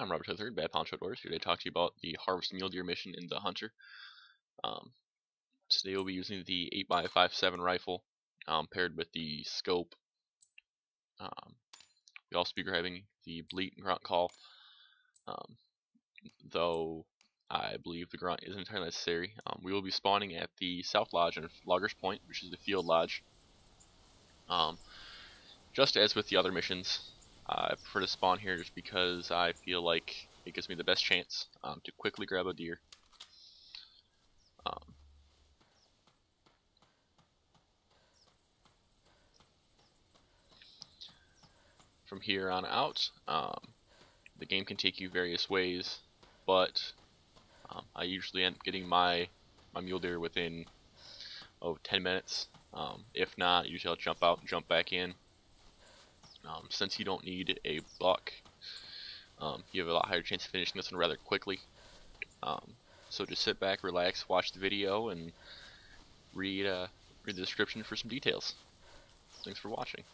I'm Robert III, Bad Poncho Doors, here to talk to you about the Harvest Mule Deer mission in the Hunter. Um, today we'll be using the 8x57 rifle um, paired with the scope. Um, we'll also be grabbing the bleat and grunt call, um, though I believe the grunt isn't entirely necessary. Um, we will be spawning at the South Lodge and Loggers Point, which is the field lodge. Um, just as with the other missions, I prefer to spawn here just because I feel like it gives me the best chance um, to quickly grab a deer. Um, from here on out, um, the game can take you various ways, but um, I usually end up getting my, my mule deer within oh, 10 minutes. Um, if not, usually I'll jump out and jump back in. Um, since you don't need a buck, um, you have a lot higher chance of finishing this one rather quickly. Um, so just sit back, relax, watch the video, and read uh, read the description for some details. Thanks for watching.